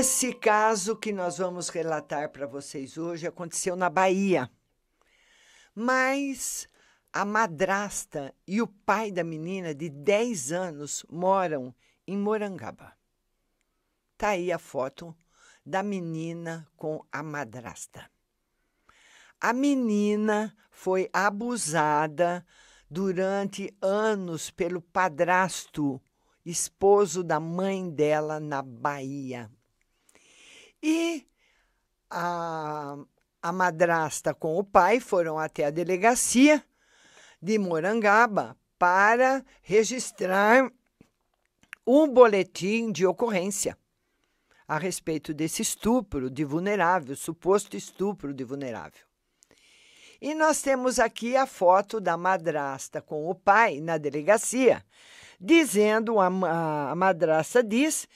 Esse caso que nós vamos relatar para vocês hoje aconteceu na Bahia. Mas a madrasta e o pai da menina de 10 anos moram em Morangaba. Tá aí a foto da menina com a madrasta. A menina foi abusada durante anos pelo padrasto, esposo da mãe dela na Bahia. E a, a madrasta com o pai foram até a delegacia de Morangaba para registrar um boletim de ocorrência a respeito desse estupro de vulnerável, suposto estupro de vulnerável. E nós temos aqui a foto da madrasta com o pai na delegacia, dizendo, a, a, a madrasta diz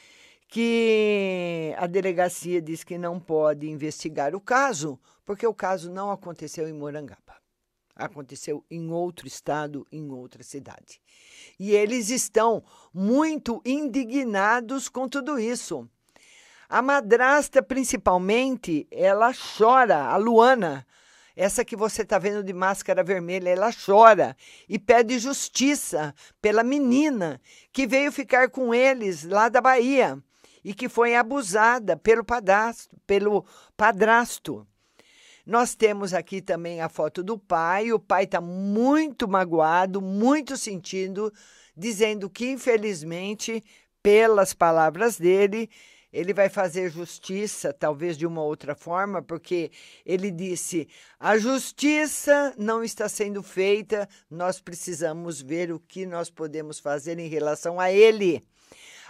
que a delegacia diz que não pode investigar o caso, porque o caso não aconteceu em Morangaba. Aconteceu em outro estado, em outra cidade. E eles estão muito indignados com tudo isso. A madrasta, principalmente, ela chora, a Luana, essa que você está vendo de máscara vermelha, ela chora e pede justiça pela menina que veio ficar com eles lá da Bahia e que foi abusada pelo padrasto. Pelo padrasto. Nós temos aqui também a foto do pai. O pai está muito magoado, muito sentindo, dizendo que, infelizmente, pelas palavras dele, ele vai fazer justiça, talvez de uma outra forma, porque ele disse: a justiça não está sendo feita, nós precisamos ver o que nós podemos fazer em relação a ele,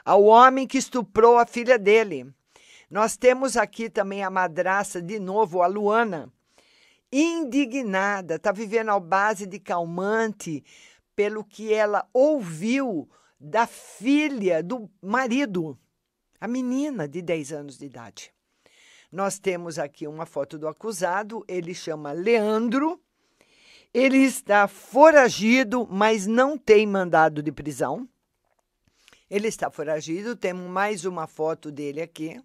ao homem que estuprou a filha dele. Nós temos aqui também a madraça, de novo, a Luana, indignada, está vivendo ao base de calmante pelo que ela ouviu da filha do marido a menina de 10 anos de idade. Nós temos aqui uma foto do acusado, ele chama Leandro. Ele está foragido, mas não tem mandado de prisão. Ele está foragido, temos mais uma foto dele aqui,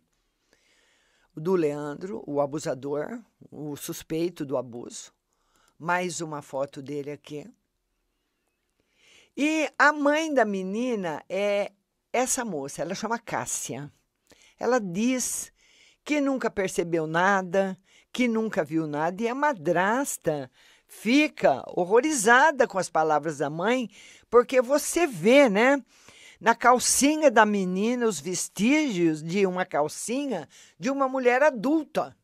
do Leandro, o abusador, o suspeito do abuso. Mais uma foto dele aqui. E a mãe da menina é essa moça, ela chama Cássia. Ela diz que nunca percebeu nada, que nunca viu nada, e a madrasta fica horrorizada com as palavras da mãe, porque você vê, né? Na calcinha da menina, os vestígios de uma calcinha de uma mulher adulta.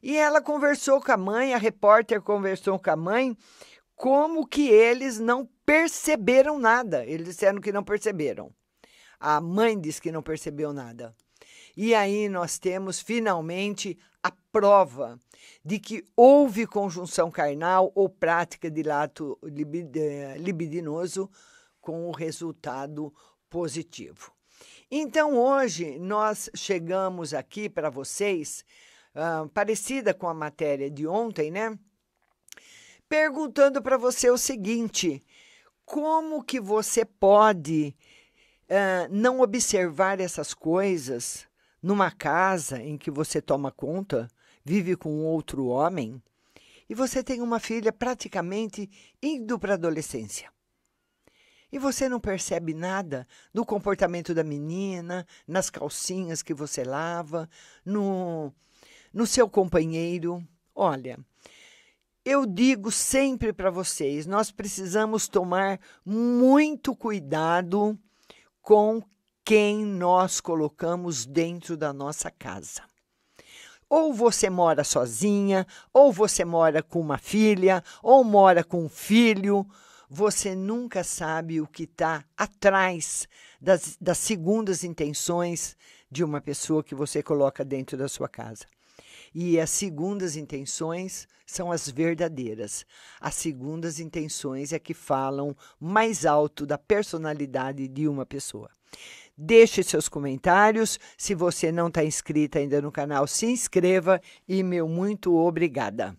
E ela conversou com a mãe, a repórter conversou com a mãe, como que eles não perceberam nada. Eles disseram que não perceberam. A mãe diz que não percebeu nada. E aí nós temos finalmente a prova de que houve conjunção carnal ou prática de lato eh, libidinoso com o resultado positivo. Então hoje nós chegamos aqui para vocês, uh, parecida com a matéria de ontem, né? Perguntando para você o seguinte: como que você pode uh, não observar essas coisas numa casa em que você toma conta, vive com outro homem, e você tem uma filha praticamente indo para a adolescência. E você não percebe nada do comportamento da menina, nas calcinhas que você lava, no, no seu companheiro. Olha, eu digo sempre para vocês: nós precisamos tomar muito cuidado com quem nós colocamos dentro da nossa casa. Ou você mora sozinha, ou você mora com uma filha, ou mora com um filho. Você nunca sabe o que está atrás das, das segundas intenções de uma pessoa que você coloca dentro da sua casa. E as segundas intenções são as verdadeiras. As segundas intenções é que falam mais alto da personalidade de uma pessoa. Deixe seus comentários. Se você não está inscrito ainda no canal, se inscreva e meu muito obrigada.